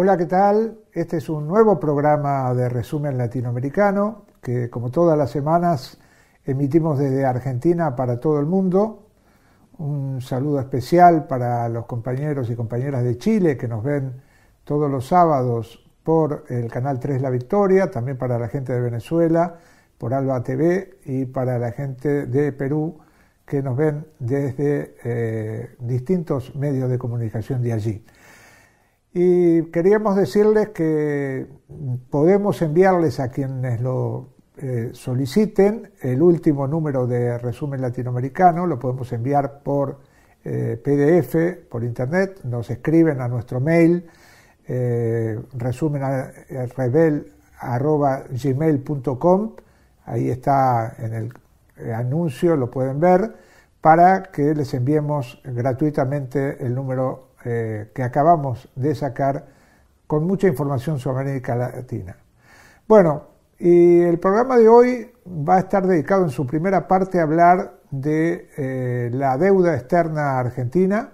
Hola, ¿qué tal? Este es un nuevo programa de resumen latinoamericano que como todas las semanas emitimos desde Argentina para todo el mundo. Un saludo especial para los compañeros y compañeras de Chile que nos ven todos los sábados por el canal 3 La Victoria, también para la gente de Venezuela, por Alba TV y para la gente de Perú que nos ven desde eh, distintos medios de comunicación de allí. Y queríamos decirles que podemos enviarles a quienes lo eh, soliciten el último número de resumen latinoamericano, lo podemos enviar por eh, PDF, por internet, nos escriben a nuestro mail, eh, resumen gmail.com, ahí está en el anuncio, lo pueden ver, para que les enviemos gratuitamente el número eh, que acabamos de sacar con mucha información sobre América Latina. Bueno, y el programa de hoy va a estar dedicado en su primera parte a hablar de eh, la deuda externa argentina.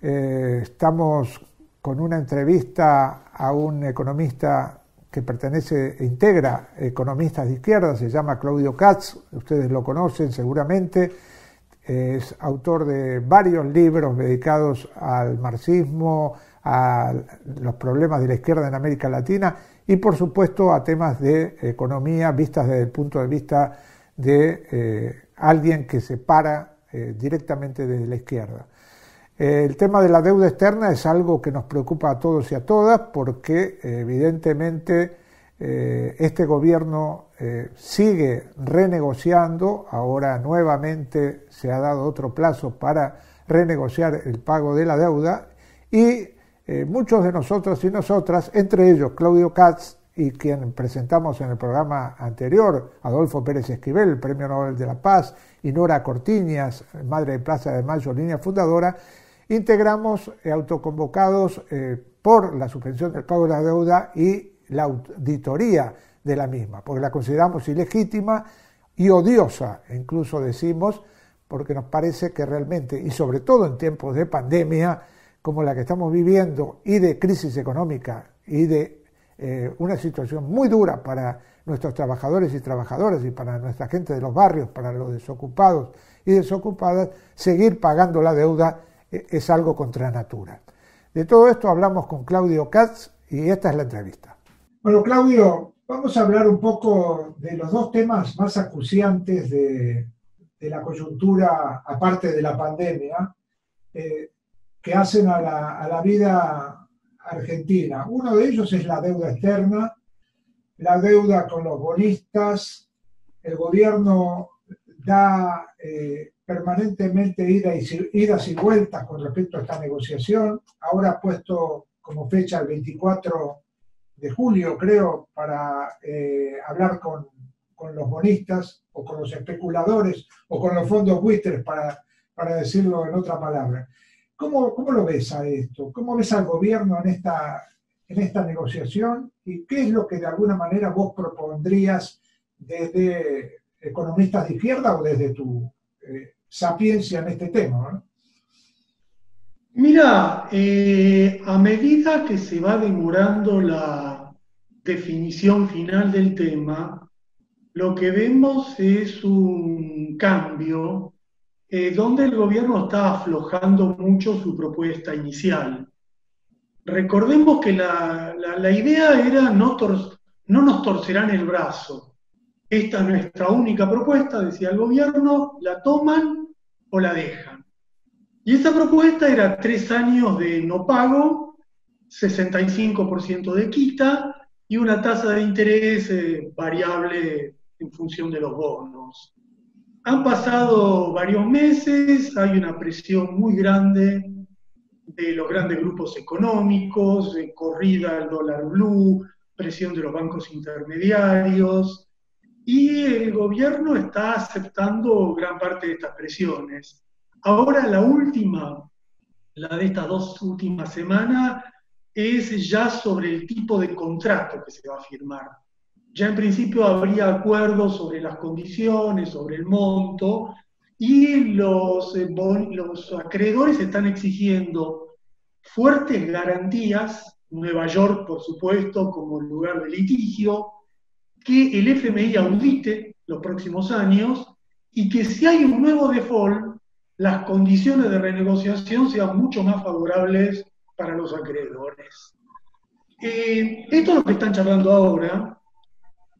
Eh, estamos con una entrevista a un economista que pertenece e integra economistas de izquierda, se llama Claudio Katz, ustedes lo conocen seguramente es autor de varios libros dedicados al marxismo, a los problemas de la izquierda en América Latina y por supuesto a temas de economía vistas desde el punto de vista de eh, alguien que se para eh, directamente desde la izquierda. el tema de la deuda externa es algo que nos preocupa a todos y a todas porque evidentemente eh, este gobierno eh, sigue renegociando, ahora nuevamente se ha dado otro plazo para renegociar el pago de la deuda. Y eh, muchos de nosotros y nosotras, entre ellos Claudio Katz y quien presentamos en el programa anterior, Adolfo Pérez Esquivel, el Premio Nobel de la Paz, y Nora Cortiñas, Madre de Plaza de Mayo, línea fundadora, integramos autoconvocados por la suspensión del pago de la deuda y la auditoría de la misma, porque la consideramos ilegítima y odiosa, incluso decimos, porque nos parece que realmente, y sobre todo en tiempos de pandemia como la que estamos viviendo y de crisis económica y de eh, una situación muy dura para nuestros trabajadores y trabajadoras y para nuestra gente de los barrios, para los desocupados y desocupadas, seguir pagando la deuda eh, es algo contra natura. De todo esto hablamos con Claudio Katz y esta es la entrevista. Bueno, Claudio, vamos a hablar un poco de los dos temas más acuciantes de, la coyuntura, aparte de la pandemia, eh, que hacen a la, vida argentina. Uno de ellos es la deuda externa, la deuda con los bonistas. El gobierno da eh, permanentemente idas y vueltas con respecto a esta negociación. Ahora ha puesto como fecha el 24 de julio, creo, para eh, hablar con, los bonistas o con los especuladores o con los fondos buitres, para, para decirlo en otra palabra. ¿Cómo, ¿Cómo, lo ves a esto? ¿Cómo ves al gobierno en esta, en esta negociación? ¿Y qué es lo que de alguna manera vos propondrías desde economistas de izquierda o desde tu eh, sapiencia en este tema? Mira, eh, a medida que se va demorando la definición final del tema, lo que vemos es un cambio eh, donde el gobierno está aflojando mucho su propuesta inicial. Recordemos que la, idea era no, no nos torcerán el brazo. Esta es nuestra única propuesta, decía el gobierno, la toman o la dejan. Y esa propuesta era tres años de no pago, 65% de quita y una tasa de interés eh, variable en función de los bonos. Han pasado varios meses, hay una presión muy grande de los grandes grupos económicos, de corrida al dólar blue, presión de los bancos intermediarios, y el gobierno está aceptando gran parte de estas presiones. Ahora la última, la de estas dos últimas semanas, es ya sobre el tipo de contrato que se va a firmar. Ya en principio habría acuerdos sobre las condiciones, sobre el monto, y los, eh, los acreedores están exigiendo fuertes garantías Nueva York, por supuesto, como lugar de litigio, que el FMI audite los próximos años y que si hay un nuevo default, las condiciones de renegociación sean mucho más favorables para los acreedores. Eh, esto es lo que están charlando ahora.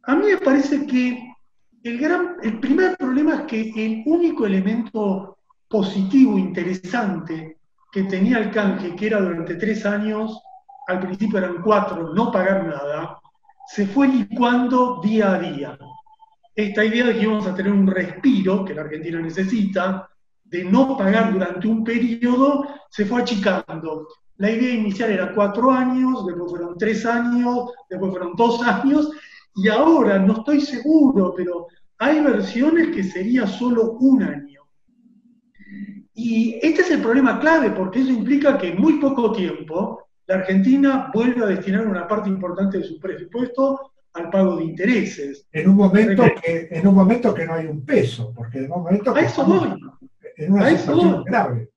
A mí me parece que el, gran, el primer problema es que el único elemento positivo, interesante, que tenía el canje, que era durante tres años, al principio eran cuatro, no pagar nada, se fue licuando día a día. Esta idea de que íbamos a tener un respiro, que la Argentina necesita, de no pagar durante un periodo, se fue achicando. La idea inicial era cuatro años, después fueron tres años, después fueron dos años, y ahora no estoy seguro, pero hay versiones que sería solo un año. Y este es el problema clave, porque eso implica que en muy poco tiempo la Argentina vuelve a destinar una parte importante de su presupuesto al pago de intereses. En un momento que, en un momento que no hay un peso, porque en un momento a eso voy. En una situación grave.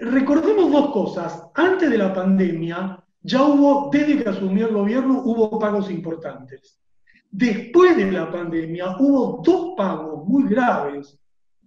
Recordemos dos cosas. Antes de la pandemia, ya hubo, desde que asumió el gobierno, hubo pagos importantes. Después de la pandemia, hubo dos pagos muy graves.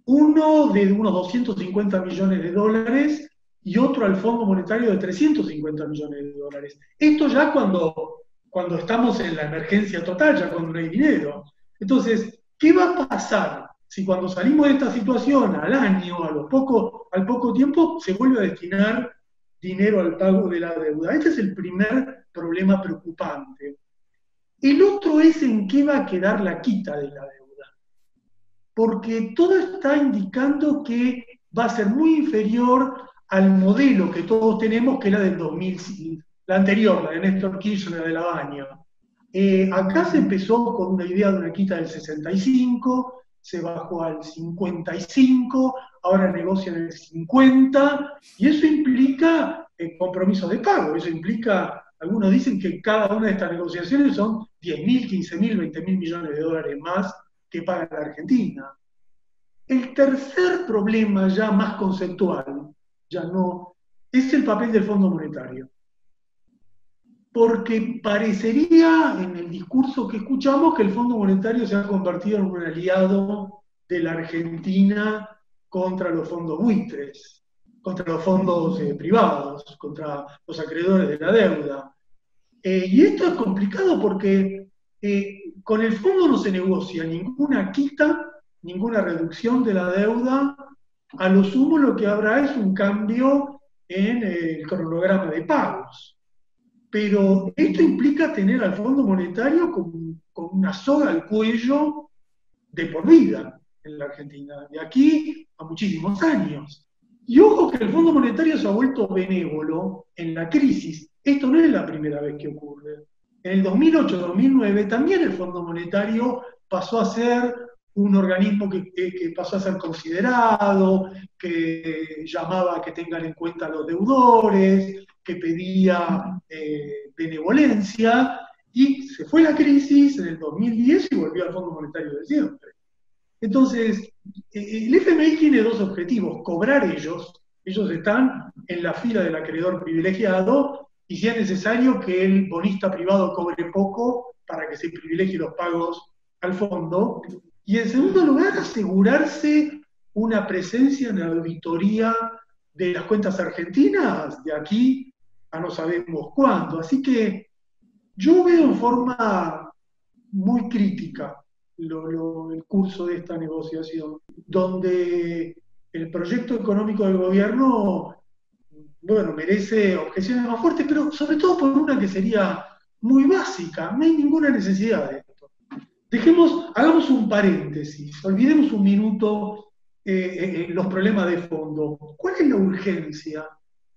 Uno de unos 250 millones de dólares y otro al Fondo Monetario de 350 millones de dólares. Esto ya cuando, cuando estamos en la emergencia total, ya cuando no hay dinero. Entonces, ¿qué va a pasar si cuando salimos de esta situación al año, a lo poco, al poco tiempo, se vuelve a destinar dinero al pago de la deuda? Este es el primer problema preocupante. El otro es en qué va a quedar la quita de la deuda. Porque todo está indicando que va a ser muy inferior al modelo que todos tenemos, que era del 2000, la anterior, la de Néstor Kirchner de la Baña. Eh, acá se empezó con una idea de una quita del 65, se bajó al 55, ahora negocian el 50, y eso implica eh, compromiso de pago, eso implica, algunos dicen que cada una de estas negociaciones son 10 mil, 15 mil, 20 mil millones de dólares más que paga la Argentina. El tercer problema ya más conceptual ya no, es el papel del Fondo Monetario. Porque parecería en el discurso que escuchamos que el Fondo Monetario se ha convertido en un aliado de la Argentina contra los fondos buitres, contra los fondos eh, privados, contra los acreedores de la deuda. Eh, y esto es complicado porque eh, con el fondo no se negocia ninguna quita, ninguna reducción de la deuda a lo sumo lo que habrá es un cambio en el cronograma de pagos. Pero esto implica tener al Fondo Monetario con, una soga al cuello de por vida en la Argentina, de aquí a muchísimos años. Y ojo que el Fondo Monetario se ha vuelto benévolo en la crisis. Esto no es la primera vez que ocurre. En el 2008-2009 también el Fondo Monetario pasó a ser un organismo que, pasó a ser considerado, que llamaba a que tengan en cuenta a los deudores, que pedía eh, benevolencia, y se fue la crisis en el 2010 y volvió al Fondo Monetario de siempre. Entonces, eh, el FMI tiene dos objetivos, cobrar ellos, ellos están en la fila del acreedor privilegiado, y si es necesario que el bonista privado cobre poco para que se privilegie los pagos al fondo, y en segundo lugar, asegurarse una presencia en la auditoría de las cuentas argentinas de aquí a no sabemos cuándo. Así que yo veo en forma muy crítica el curso de esta negociación, donde el proyecto económico del gobierno, bueno, merece objeciones más fuertes, pero sobre todo por una que sería muy básica, no hay ninguna necesidad de Dejemos, hagamos un paréntesis, olvidemos un minuto eh, eh, eh, los problemas de fondo. ¿Cuál es la urgencia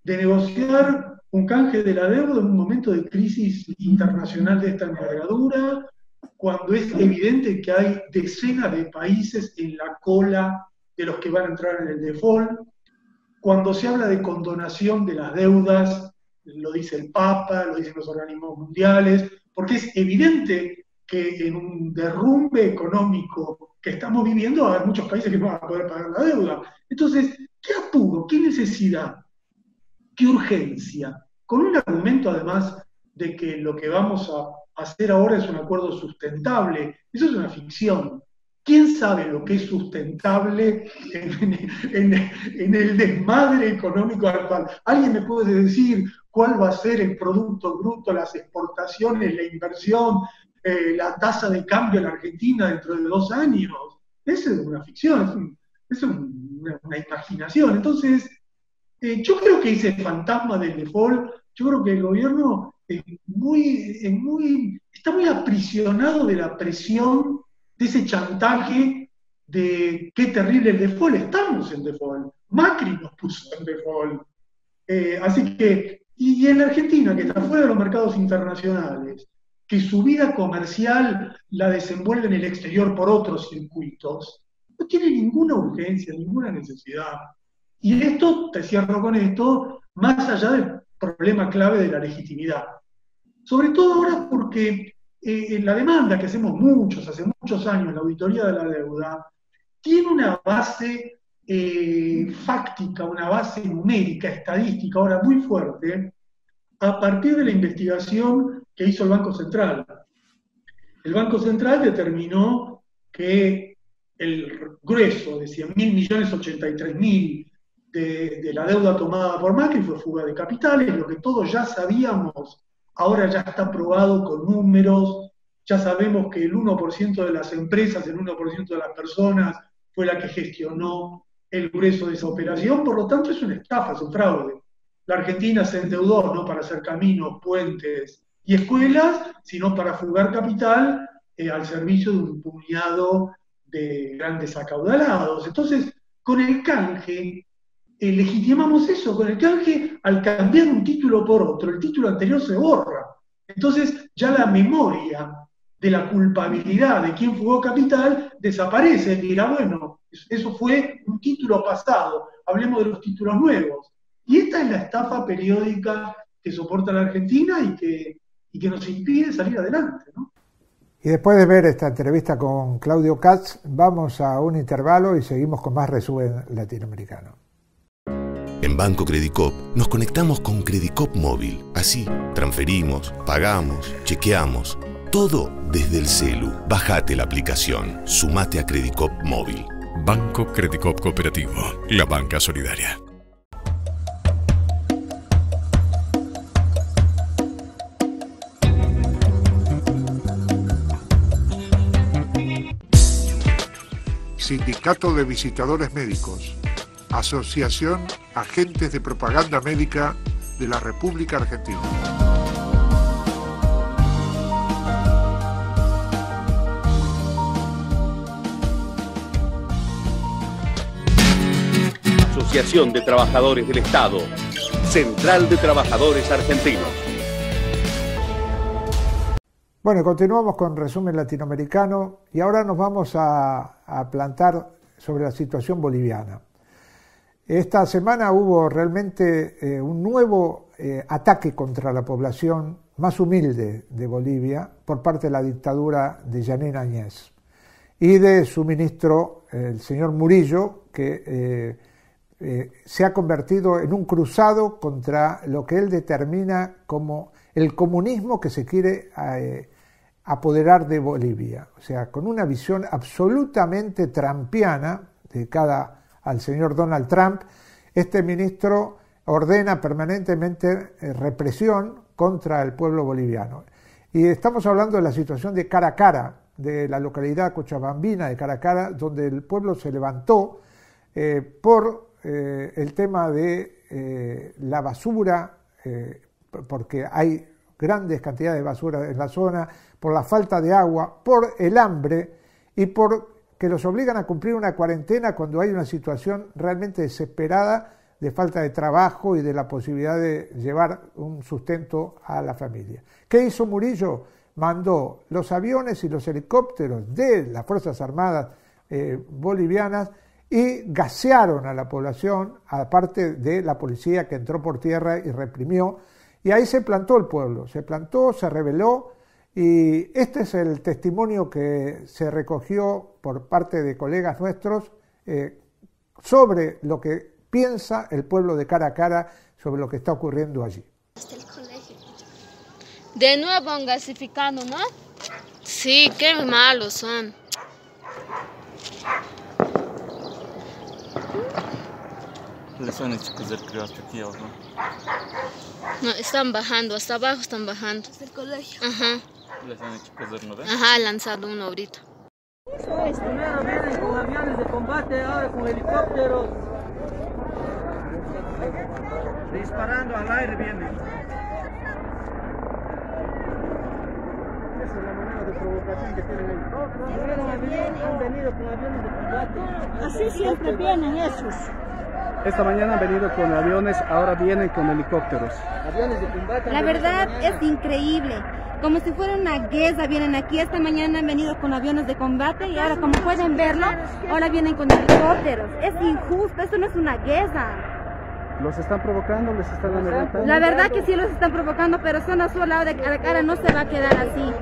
de negociar un canje de la deuda en un momento de crisis internacional de esta envergadura, cuando es evidente que hay decenas de países en la cola de los que van a entrar en el default, cuando se habla de condonación de las deudas, lo dice el Papa, lo dicen los organismos mundiales, porque es evidente que en un derrumbe económico que estamos viviendo, hay muchos países que no van a poder pagar la deuda. Entonces, ¿qué apuro? ¿Qué necesidad? ¿Qué urgencia? Con un argumento además de que lo que vamos a hacer ahora es un acuerdo sustentable. Eso es una ficción. ¿Quién sabe lo que es sustentable en, el desmadre económico actual? ¿Alguien me puede decir cuál va a ser el Producto Bruto, las exportaciones, la inversión, eh, la tasa de cambio en Argentina dentro de dos años? Esa es una ficción, es, una, imaginación. Entonces, eh, yo creo que ese fantasma del default, yo creo que el gobierno está muy aprisionado de la presión de ese chantaje de qué terrible el default, estamos en default. Macri nos puso en default. Eh, así que, y, en la Argentina, que está fuera de los mercados internacionales, que su vida comercial la desenvuelve en el exterior por otros circuitos, no tiene ninguna urgencia, ninguna necesidad. Y esto, te cierro con esto, más allá del problema clave de la legitimidad. Sobre todo ahora porque eh, la demanda que hacemos muchos, hace muchos años, la auditoría de la deuda, tiene una base eh, fáctica, una base numérica, estadística, ahora muy fuerte, a partir de la investigación que hizo el Banco Central. El Banco Central determinó que el grueso de 100 mil millones, 83 mil de, la deuda tomada por Macri fue fuga de capitales, lo que todos ya sabíamos ahora ya está probado con números, ya sabemos que el 1% de las empresas, el 1% de las personas fue la que gestionó el grueso de esa operación, por lo tanto es una estafa, es un fraude. La Argentina se endeudó no para hacer caminos, puentes y escuelas, sino para fugar capital eh, al servicio de un puñado de grandes acaudalados. Entonces, con el canje, eh, legitimamos eso con el canje al cambiar un título por otro. El título anterior se borra. Entonces ya la memoria de la culpabilidad de quien fugó capital desaparece. Dirá, bueno, eso fue un título pasado, hablemos de los títulos nuevos. Y esta es la estafa periódica que soporta la Argentina y que, y que nos impide salir adelante. Y después de ver esta entrevista con Claudio Katz, vamos a un intervalo y seguimos con más resumen latinoamericano. En Banco Credicop nos conectamos con Credicop Móvil. Así, transferimos, pagamos, chequeamos. Todo desde el celu. Bajate la aplicación. Sumate a Credicop Móvil. Banco Credicop Cooperativo. La banca solidaria. Sindicato de Visitadores Médicos Asociación Agentes de Propaganda Médica de la República Argentina. Asociación de Trabajadores del Estado. Central de Trabajadores Argentinos. Bueno, continuamos con resumen latinoamericano y ahora nos vamos a, a plantar sobre la situación boliviana. Esta semana hubo realmente eh, un nuevo eh, ataque contra la población más humilde de Bolivia por parte de la dictadura de Janine Añez y de su ministro, el señor Murillo, que eh, se ha convertido en un cruzado contra lo que él determina como el comunismo que se quiere apoderar de Bolivia. O sea, con una visión absolutamente trampiana de cada al señor Donald Trump, este ministro ordena permanentemente eh, represión contra el pueblo boliviano. Y estamos hablando de la situación de Caracara, de la localidad cochabambina de Caracara, donde el pueblo se levantó eh, por eh, el tema de la basura, porque hay grandes cantidades de basura en la zona, por la falta de agua, por el hambre y por que los obligan a cumplir una cuarentena cuando hay una situación realmente desesperada de falta de trabajo y de la posibilidad de llevar un sustento a la familia. ¿Qué hizo Murillo? Mandó los aviones y los helicópteros de las Fuerzas Armadas eh, bolivianas y gasearon a la población, aparte de la policía que entró por tierra y reprimió. Y ahí se plantó el pueblo, se plantó, se rebeló y este es el testimonio que se recogió por parte de colegas nuestros eh, sobre lo que piensa el pueblo de cara a cara sobre lo que está ocurriendo allí. De nuevo gasificando, ¿no? Sí, qué malos son. Les han hecho que No, están bajando, hasta abajo están bajando. Hasta el colegio. Ajá. Les han hecho que no. Ajá, lanzado uno ahorita. Primero vienen con aviones de combate, ahora con helicópteros. Disparando al aire vienen. Esa es la manera de provocación que tienen ellos. Han venido con aviones de combate. Así siempre vienen esos. Esta mañana han venido con aviones, ahora vienen con helicópteros. Aviones de combate. La verdad es increíble. Como si fuera una guerra vienen aquí. Esta mañana han venido con aviones de combate y ahora como pueden verlo, ahora vienen con helicópteros. Es injusto, esto no es una guerra. ¿Los están provocando? ¿Les están amedrentando? La verdad que sí los están provocando, pero son a su lado de cara a cara, no se va a quedar así.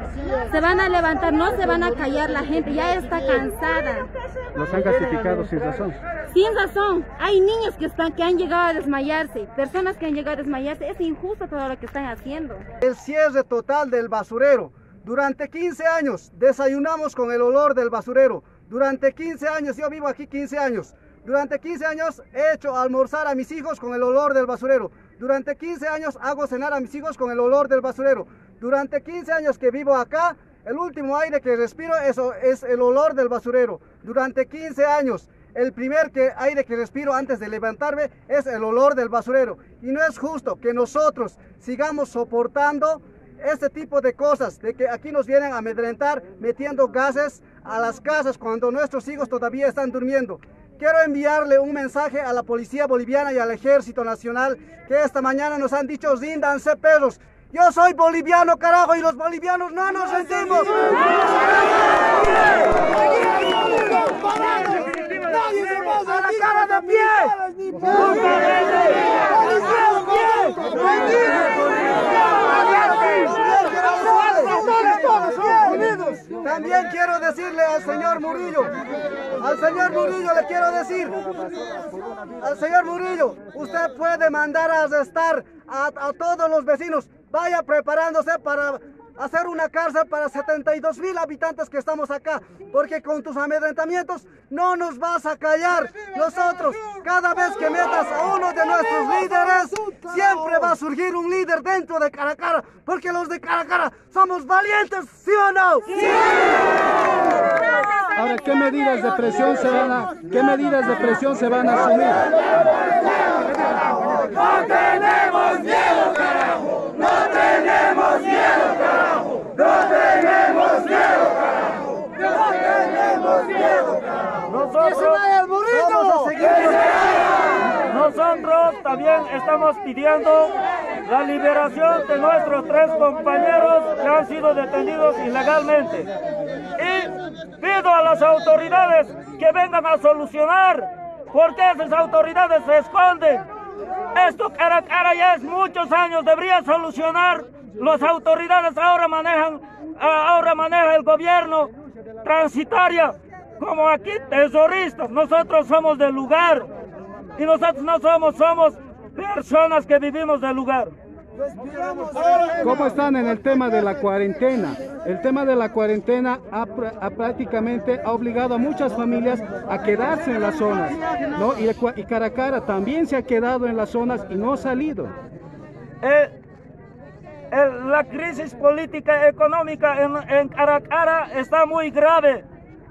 Se van a levantar, no se van a callar la gente, ya está cansada. ¿Los han gasificado sin razón? Sin razón. Hay niños que, están, que han llegado a desmayarse, personas que han llegado a desmayarse. Es injusto todo lo que están haciendo. El cierre total del basurero. Durante 15 años desayunamos con el olor del basurero. Durante 15 años, yo vivo aquí 15 años. Durante 15 años he hecho almorzar a mis hijos con el olor del basurero. Durante 15 años hago cenar a mis hijos con el olor del basurero. Durante 15 años que vivo acá, el último aire que respiro eso es el olor del basurero. Durante 15 años, el primer que, aire que respiro antes de levantarme es el olor del basurero. Y no es justo que nosotros sigamos soportando este tipo de cosas, de que aquí nos vienen a amedrentar metiendo gases a las casas cuando nuestros hijos todavía están durmiendo. Quiero enviarle un mensaje a la policía boliviana y al ejército nacional que esta mañana nos han dicho ríndanse perros. Yo soy boliviano, carajo, y los bolivianos no nos sentimos. ¡Nadie se pasa a la cara de pie! También quiero decirle al señor Murillo, al señor Murillo le quiero decir, al señor Murillo, usted puede mandar a arrestar a, a todos los vecinos, vaya preparándose para hacer una cárcel para 72 mil habitantes que estamos acá, porque con tus amedrentamientos no nos vas a callar. Nosotros, cada vez que metas a uno de nuestros líderes, siempre va a surgir un líder dentro de Caracara, porque los de Caracara somos valientes, ¿sí o no? ¡Sí! Ahora, ¿qué medidas de presión se van a, qué medidas de presión se van a asumir? No tenemos miedo, carajo. No tenemos miedo, carajo. No tenemos miedo, carajo. No tenemos miedo, carajo. Nosotros también estamos pidiendo la liberación de nuestros tres compañeros que han sido detenidos ilegalmente. Y pido a las autoridades que vengan a solucionar por qué esas autoridades se esconden esto cara a cara ya es muchos años, debería solucionar. Las autoridades ahora manejan, ahora maneja el gobierno transitaria, como aquí terroristas. Nosotros somos del lugar y nosotros no somos, somos personas que vivimos del lugar. ¿Cómo están en el tema de la cuarentena? El tema de la cuarentena ha, prácticamente ha obligado a muchas familias a quedarse en las zonas, ¿no? Y, y Caracara también se ha quedado en las zonas y no ha salido. Eh, la crisis política económica en, en Caracara está muy grave.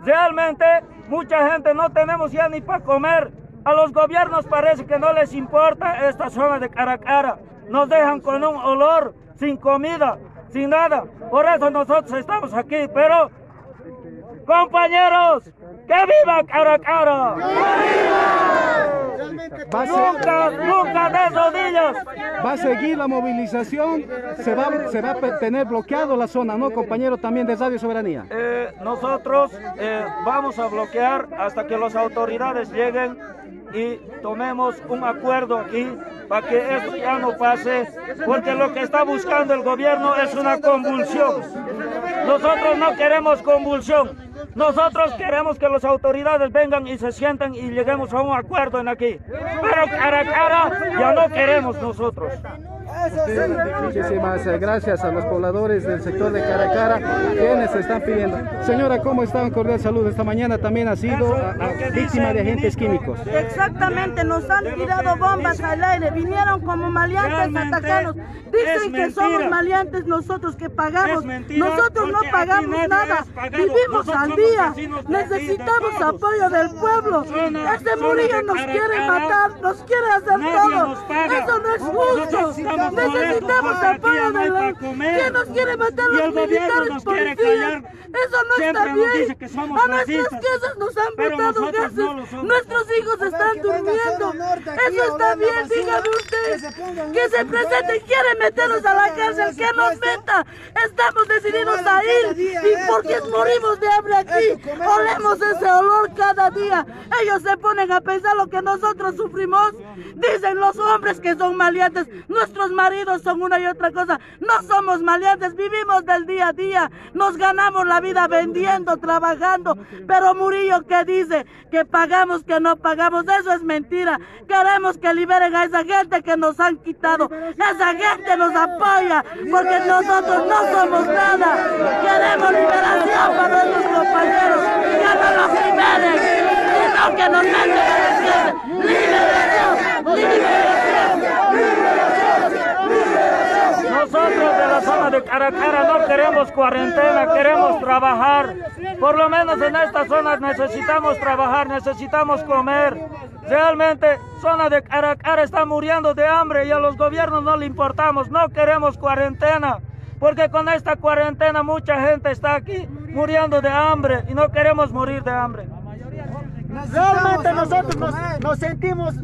Realmente mucha gente no tenemos ya ni para comer. A los gobiernos parece que no les importa esta zona de Caracara nos dejan con un olor, sin comida, sin nada. Por eso nosotros estamos aquí, pero compañeros, ¡que viva Nunca, nunca de rodillas. Va a seguir la movilización, se va, se va a tener bloqueado la zona, ¿no, compañero, también de Radio Soberanía? Eh, nosotros eh, vamos a bloquear hasta que las autoridades lleguen y tomemos un acuerdo aquí para que esto ya no pase, porque lo que está buscando el gobierno es una convulsión. Nosotros no queremos convulsión, nosotros queremos que las autoridades vengan y se sienten y lleguemos a un acuerdo en aquí. Pero cara a cara ya no queremos nosotros. Muchísimas gracias a los pobladores del sector de Caracara, quienes están pidiendo. Señora, ¿cómo está? Un cordial saludo. Esta mañana también ha sido a- a- víctima de agentes químicos. Exactamente, nos han tirado bombas al aire, vinieron como maleantes a atacarnos. Dicen que somos maleantes nosotros que pagamos. Nosotros no pagamos nada, vivimos al día. Necesitamos apoyo del pueblo. Este Murillo nos quiere matar, nos quiere hacer todo. Eso no es justo. Necesitamos apoyo de los... ¿Quién nos quiere matar los militares policías? Eso no está bien. A nuestras casas nos han botado gases. Nuestros hijos están durmiendo. Eso está bien, dígame usted. Que se presente, quiere meternos a la cárcel, que nos meta. Estamos decididos a ir. Y porque morimos de hambre aquí, olemos ese olor cada día. Ellos se ponen a pensar lo que nosotros sufrimos. Dicen los hombres que son maleantes. Nuestros maridos son una y otra cosa. No somos maleantes, vivimos del día a día. Nos ganamos la vida vendiendo, trabajando. Pero Murillo que dice que pagamos, que no pagamos, eso es mentira. Queremos que liberen a esa gente que nos han quitado. Esa gente nos apoya porque nosotros no somos nada. Queremos liberación para nuestros compañeros. Que no los liberen, sino que nos la cárcel. Liberación, liberación. Nosotros de la zona de Caracara no queremos cuarentena, queremos trabajar. Por lo menos en esta zona necesitamos trabajar, necesitamos comer. Realmente, zona de Caracara está muriendo de hambre y a los gobiernos no le importamos, no queremos cuarentena. Porque con esta cuarentena mucha gente está aquí muriendo de hambre y no queremos morir de hambre. Realmente nosotros nos, nos sentimos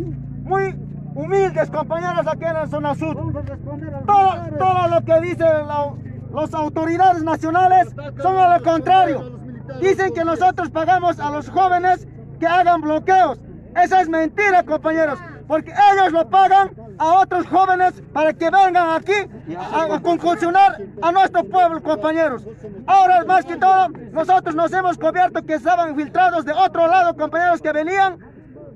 muy humildes, compañeros, aquí en la zona sur. Todo, todo lo que dicen la- las autoridades nacionales son a lo contrario. Dicen que nosotros pagamos a los jóvenes que hagan bloqueos. Esa es mentira, compañeros, porque ellos lo pagan a otros jóvenes para que vengan aquí a, a concursionar a nuestro pueblo, compañeros. Ahora, más que todo, nosotros nos hemos cubierto que estaban infiltrados de otro lado, compañeros que venían.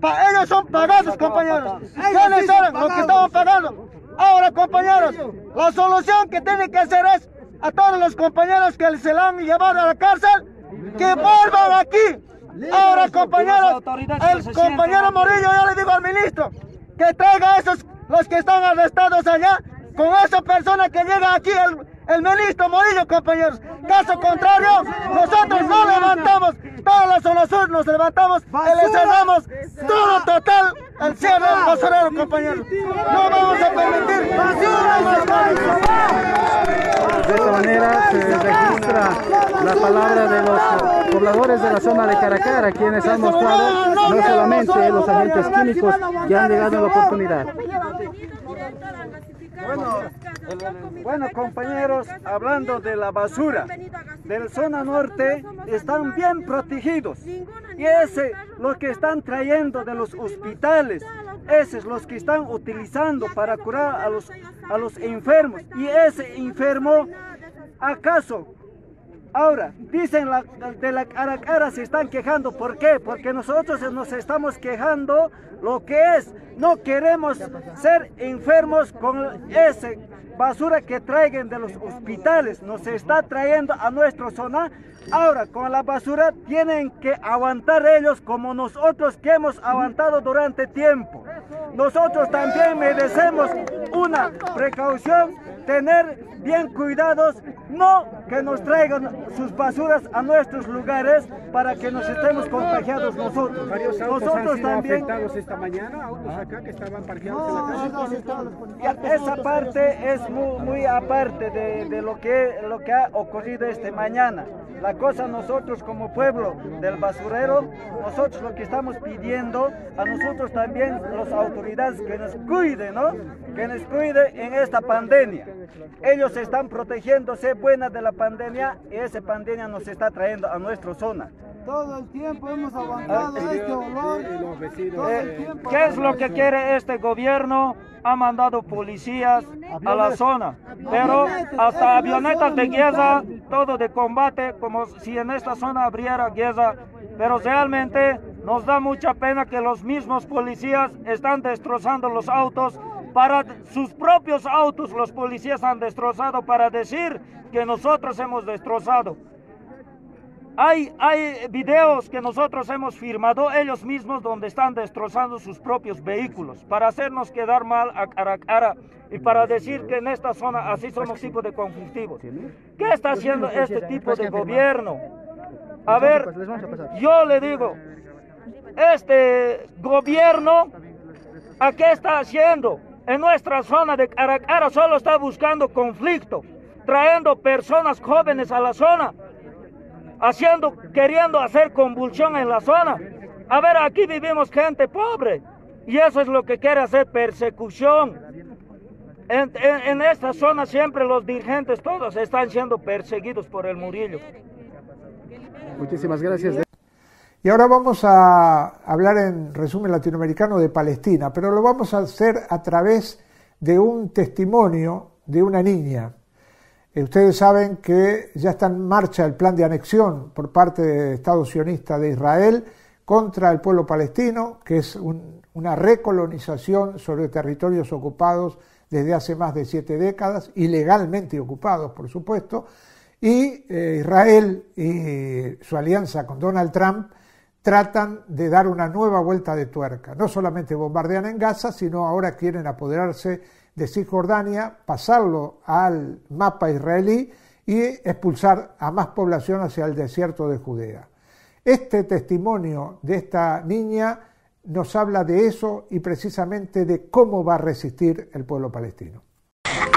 Pa- ellos son pagados, compañeros. ¿Quiénes eran los que estaban pagando? Ahora, compañeros, la solución que tiene que hacer es a todos los compañeros que se la han llevado a la cárcel, que vuelvan aquí. Ahora, compañeros, el compañero Morillo, yo le digo al ministro, que traiga a esos, los que están arrestados allá, con esa persona que llega aquí, el, el ministro Morillo, compañeros. Caso contrario, nosotros no levantamos, toda la zona sur nos levantamos y le cerramos todo total el cierre del basurero, compañeros. No vamos a permitir De esta manera se registra la palabra de los pobladores de la zona de Caracara, quienes han mostrado no solamente los agentes químicos que han llegado la oportunidad. Bueno, compañeros, hablando de la basura, del zona norte están bien protegidos. Y ese, los que están trayendo de los hospitales, ese es los que están utilizando para curar a los, a los enfermos. Y ese enfermo, ¿acaso? Ahora, dicen la- de la cara cara se están quejando. ¿Por qué? Porque nosotros nos estamos quejando lo que es. No queremos ser enfermos con ese basura que traigan de los hospitales. Nos está trayendo a nuestra zona. Ahora, con la basura tienen que aguantar ellos como nosotros que hemos aguantado durante tiempo. Nosotros también merecemos una precaución, tener bien cuidados, no que nos traigan sus basuras a nuestros lugares para que nos estemos contagiados nosotros. Varios autos han Nosotros sido también afectados esta mañana, autos acá que estaban parqueados en la calle. Ya, esa parte es muy, muy aparte de, de lo, que, lo que ha ocurrido esta mañana. La cosa nosotros como pueblo del basurero, nosotros lo que estamos pidiendo, a nosotros también las autoridades que nos cuiden, ¿no? Que nos cuiden en esta pandemia. Ellos están protegiéndose buena de la pandemia y esa pandemia nos está trayendo a nuestra zona. Todo el tiempo hemos aguantado este olor. Todo el tiempo. ¿Qué es lo que quiere este gobierno? Ha mandado policías a la zona, pero hasta avionetas de guerra, todo de combate, como si en esta zona hubiera guerra. Pero realmente nos da mucha pena que los mismos policías están destrozando los autos Para sus propios autos los policías han destrozado para decir que nosotros hemos destrozado. Hay, hay videos que nosotros hemos firmado ellos mismos donde están destrozando sus propios vehículos para hacernos quedar mal a cara a cara y para decir que en esta zona así somos tipo de conflictivos. ¿Qué está haciendo este tipo de gobierno? A ver, yo le digo, este gobierno, ¿a qué está haciendo? En nuestra zona de cara a cara solo está buscando conflicto, trayendo personas jóvenes a la zona haciendo, queriendo hacer convulsión en la zona. A ver, aquí vivimos gente pobre y eso es lo que quiere hacer persecución. En, esta zona siempre los dirigentes todos están siendo perseguidos por el Murillo. Muchísimas gracias. Y ahora vamos a hablar en resumen latinoamericano de Palestina, pero lo vamos a hacer a través de un testimonio de una niña eh, ustedes saben que ya está en marcha el plan de anexión por parte del Estado sionista de Israel contra el pueblo palestino, que es una recolonización sobre territorios ocupados desde hace más de siete décadas, ilegalmente ocupados, por supuesto, y eh, Israel y su alianza con Donald Trump tratan de dar una nueva vuelta de tuerca. No solamente bombardean en Gaza, sino ahora quieren apoderarse de Cisjordania, pasarlo al mapa israelí y expulsar a más población hacia el desierto de Judea. Este testimonio de esta niña nos habla de eso y precisamente de cómo va a resistir el pueblo palestino.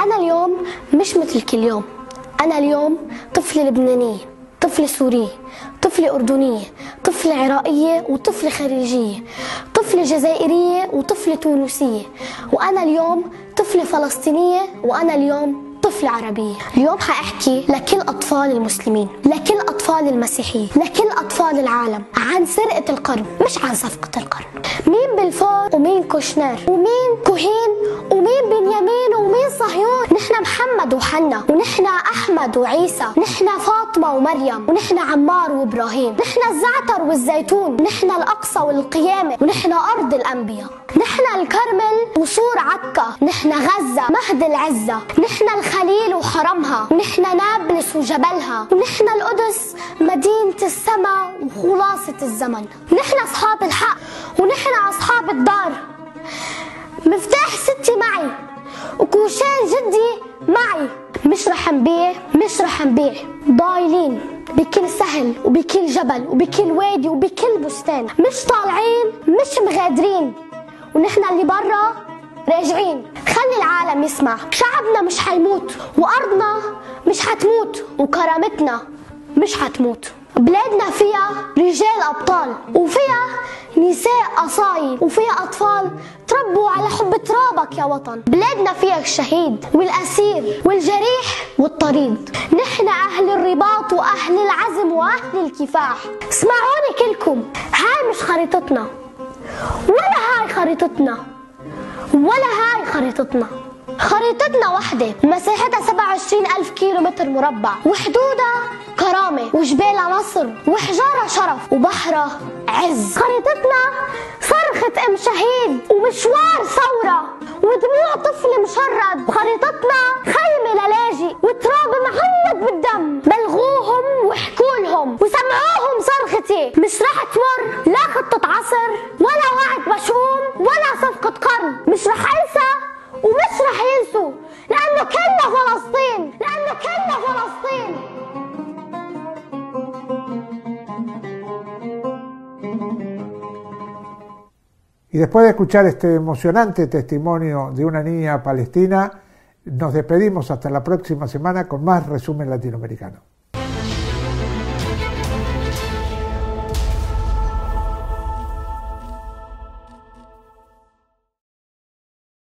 أنا اليوم مش مثل كل يوم أنا اليوم طفلة لبنانية طفلة سورية طفلة أردنية طفلة عراقية وطفلة خليجية طفلة جزائرية وطفلة تونسية وأنا اليوم طفلة فلسطينية وأنا اليوم طفلة عربية اليوم حأحكي لكل أطفال المسلمين لكل أطفال المسيحية لكل أطفال العالم عن سرقة القرن مش عن صفقة القرن. مين بلفور ومين كوشنر ومين كوهين؟ ومين بنيامين؟ ومين صهيون؟ نحن محمد وحنا ونحن أحمد وعيسى نحن فاطمة ومريم ونحن عمار وإبراهيم نحن الزعتر والزيتون نحن الأقصى والقيامة ونحن أرض الأنبياء. نحن الكرمل وسور عكا نحن غزة مهد العزة نحن الخليل وحرمها ونحن نابلس وجبلها ونحن القدس مدينة السماء وخلاصة الزمن. نحن أصحاب الحق ونحن أصحاب الدار. مفتاح ستي معي وكوشان جدي معي. مش رح نبيع مش رح نبيع. ضايلين بكل سهل وبكل جبل وبكل وادي وبكل بستان. مش طالعين مش مغادرين. ونحن اللي برا راجعين. خلي العالم يسمع. شعبنا مش حيموت وأرضنا مش حتموت وكرامتنا مش حتموت. بلادنا فيها رجال أبطال وفيها نساء أصايل وفيها أطفال تربوا على حب ترابك يا وطن. بلادنا فيها الشهيد والأسير والجريح والطريد. نحن أهل الرباط وأهل العزم وأهل الكفاح. اسمعوني كلكم هاي مش خريطتنا ولا هاي خريطتنا. ولا هاي خريطتنا. خريطتنا واحدة. مساحتها 27 ألف كيلو متر مربع. وحدودها كرامة وجبالها نصر وحجارها شرف وبحرها عز. خريطتنا صرخة أم شهيد ومشوار ثورة ودموع طفل مشرد. وخريطتنا خيمة للاجئ وتراب مهند بالدم. بلغوهم واحكولهم وسمعوهم صرختي. مش رح تمر لا خطة عصر ولا وعد مشؤوم ولا صفقة قرن. مش رح أنسى ومش رح ينسوا لأنه كلنا فلسطين لأنه كلنا فلسطين Y después de escuchar este emocionante testimonio de una niña palestina, nos despedimos hasta la próxima semana con más resumen latinoamericano.